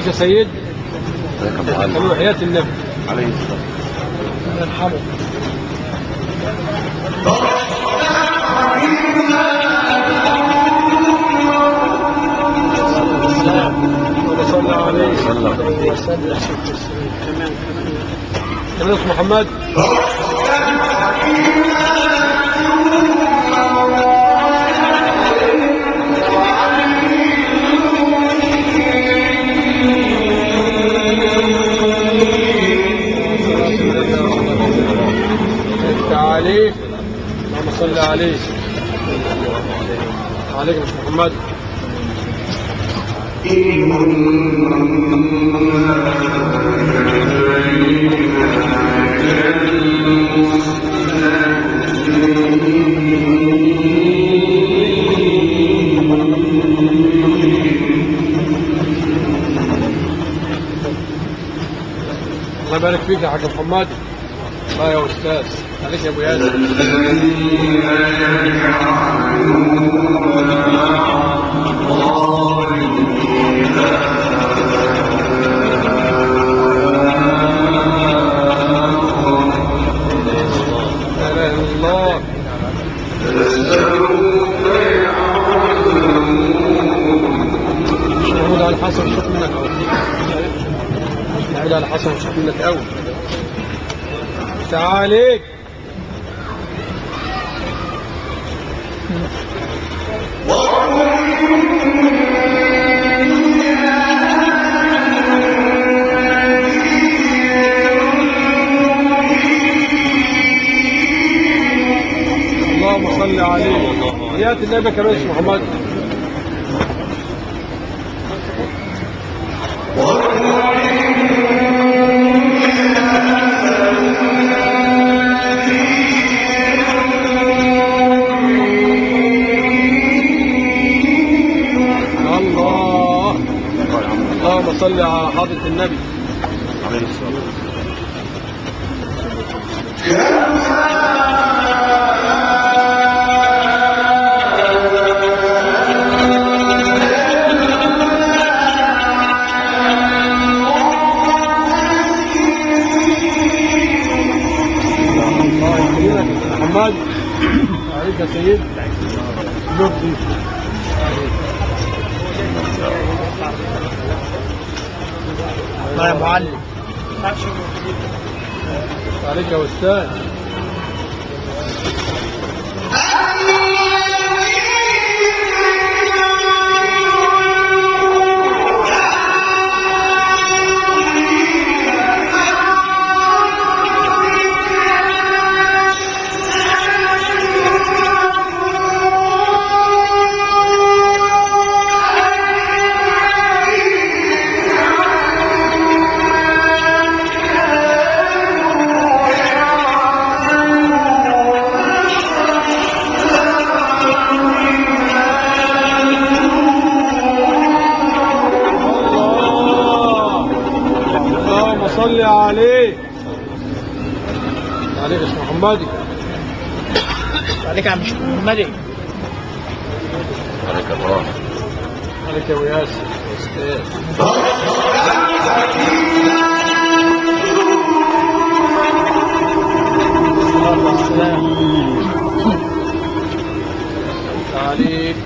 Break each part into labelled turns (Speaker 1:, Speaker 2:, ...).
Speaker 1: عليك
Speaker 2: يا
Speaker 3: سيد
Speaker 2: عليك يا
Speaker 3: النبي
Speaker 2: عليه
Speaker 3: ولا صلى عليه
Speaker 1: وسلم
Speaker 3: محمد عليك. يا مش محمد. الله يبارك فيك يا حاج محمد. الله يا أستاذ. عليك يا أبو ياسر محمود على الحسن شوف منك قوي محمود على الحسن شوف منك قوي تعاليك اللهم صل عليه. ياتي النبي اسمه محمد. اللهم صل على حضرة النبي
Speaker 2: عليه الصلاة
Speaker 3: يا محمد عليك يا سيد.
Speaker 1: الله يا معلم.
Speaker 3: عليك يا أستاذ. محمدي
Speaker 1: عليك يا عم. محمدي
Speaker 2: عليك الله
Speaker 3: عليك يا أبو ياسر. يا
Speaker 1: أستاذ
Speaker 3: عليك.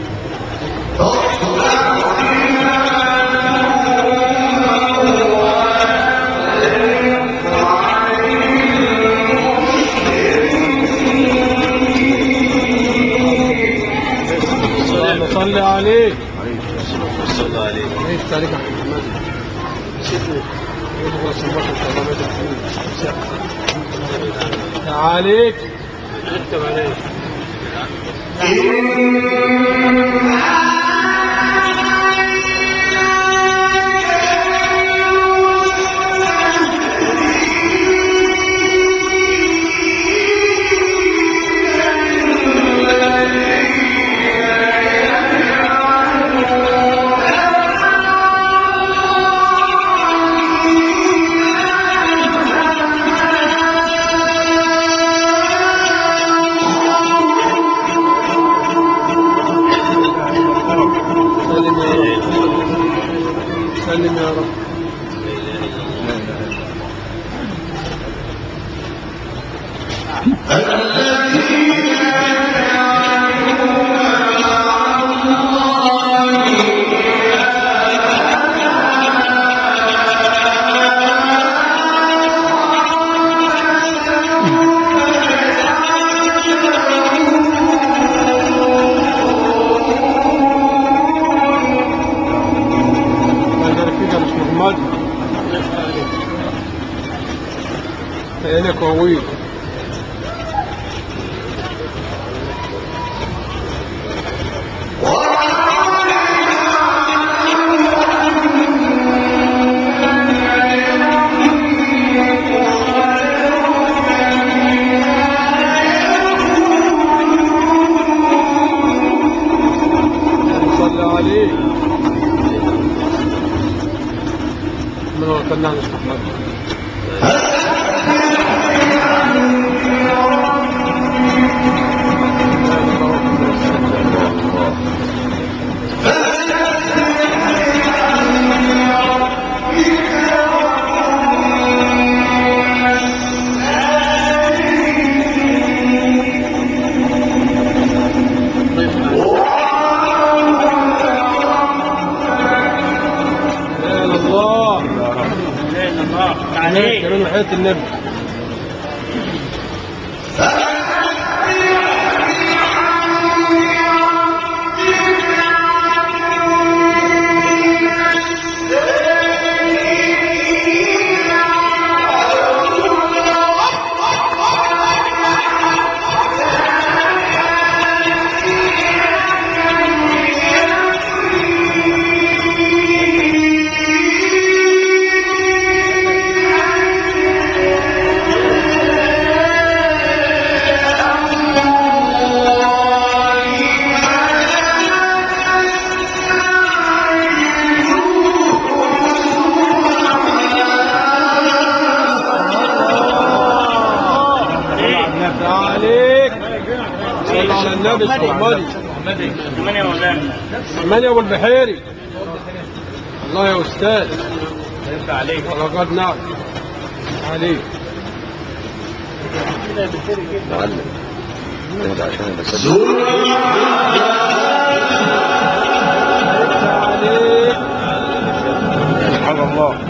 Speaker 2: الصلاة
Speaker 4: صلى عليه
Speaker 3: عليك. عليك. يا محمد سيدنا يبغى صباح الله عليك
Speaker 4: عليه
Speaker 3: 那得考虑。من
Speaker 1: يا
Speaker 3: ابو البحيري الله يا أستاذ.
Speaker 1: ينفع عليك.
Speaker 3: ولقد نعم. عليك
Speaker 2: تعلم عشان سبحان الله.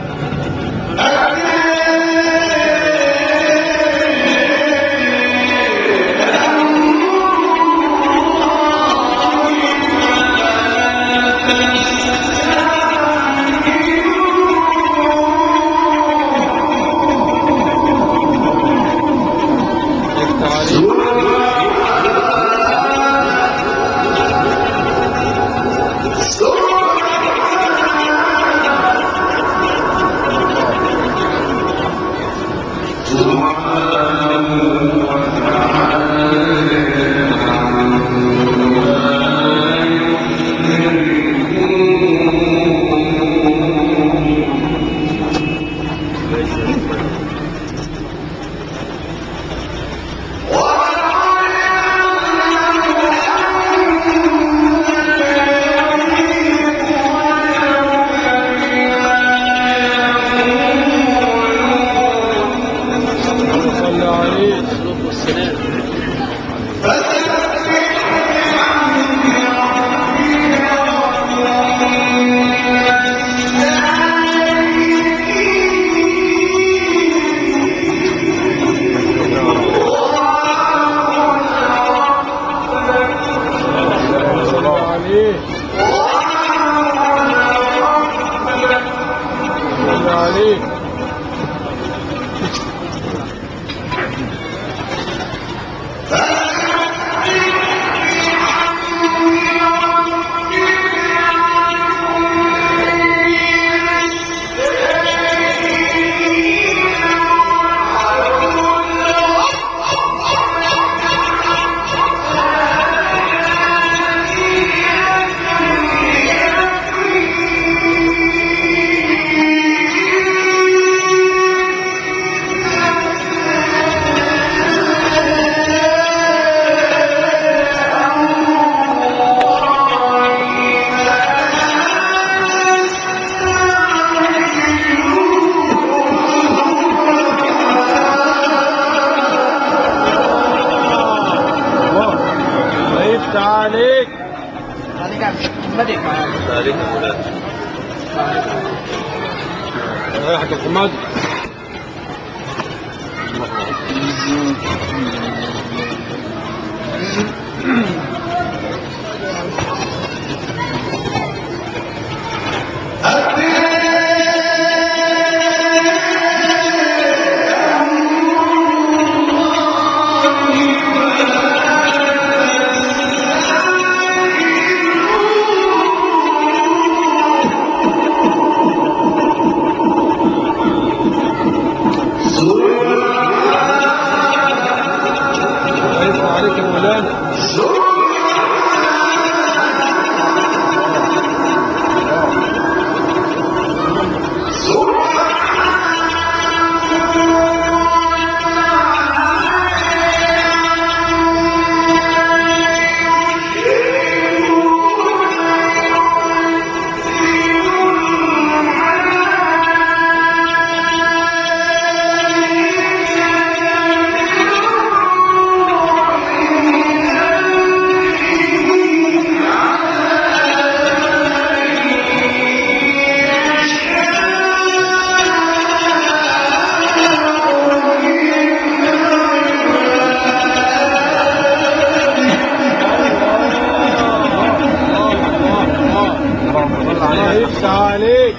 Speaker 4: تعال
Speaker 3: عليك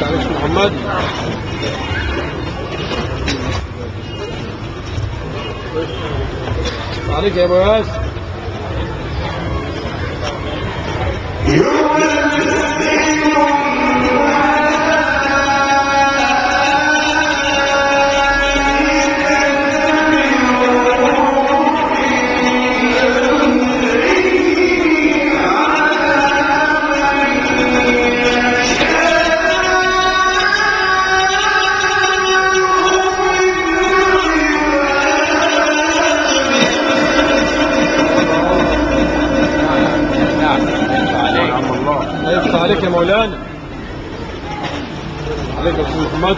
Speaker 3: تعال محمد عليك يا ابو ياسر مولانا. عليك يا محمد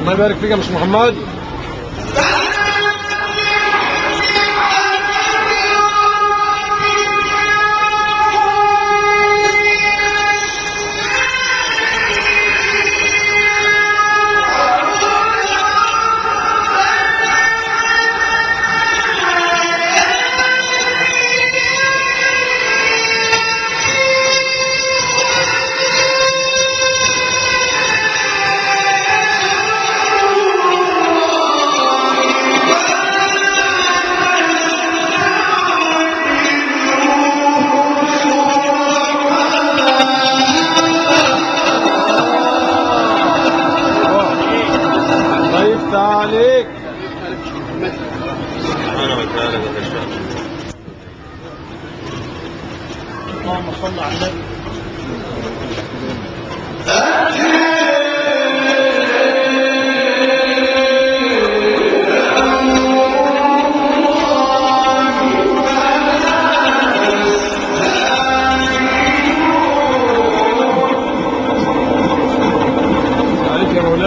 Speaker 3: الله يبارك فيك يا مش محمد؟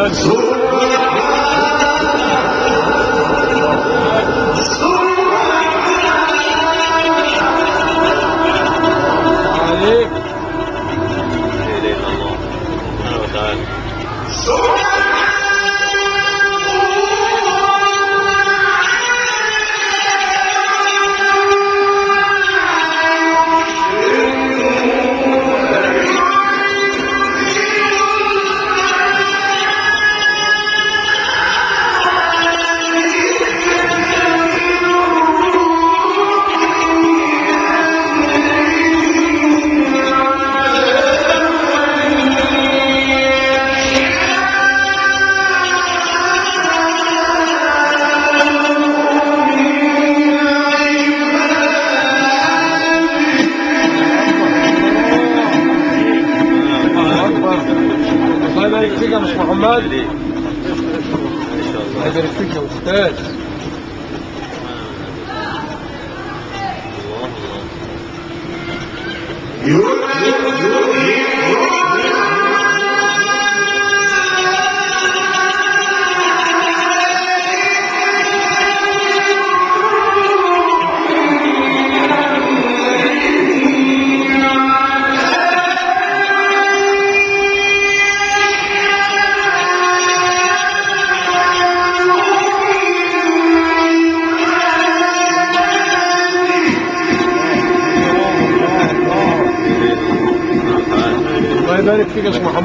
Speaker 5: Azul.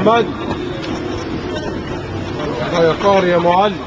Speaker 3: أحمد يا قهر يا معلم.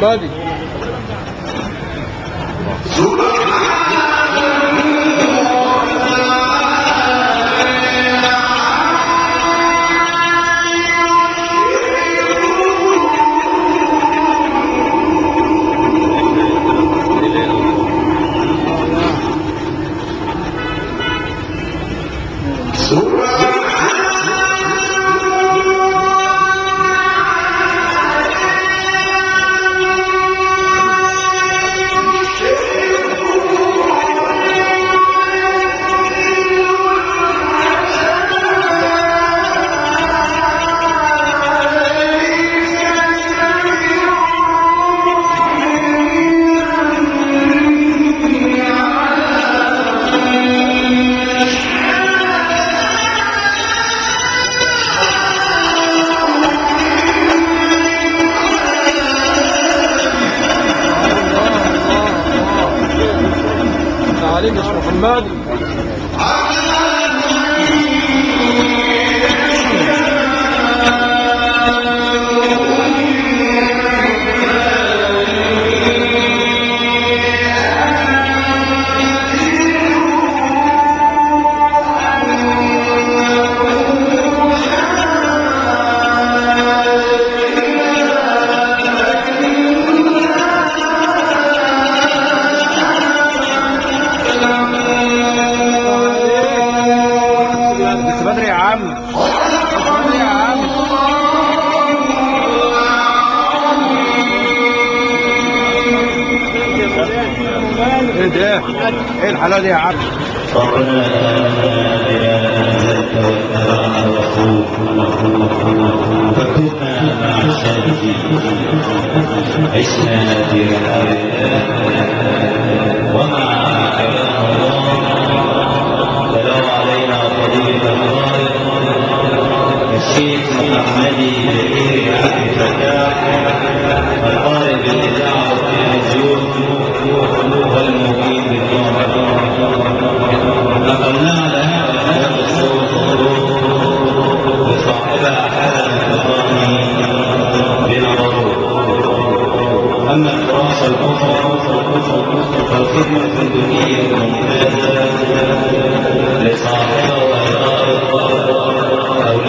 Speaker 3: Bunlar محمد
Speaker 5: الشيخ محمد بكير عبد الفتاح. القارئ بالاذاعه والتلفزيون والمقيم بالدار نقلنا لها هذا الصوت وصاحبها حسن الفطاني بالعروض اما الدراسه الاخرى فالخدمه الدنيا ممتازه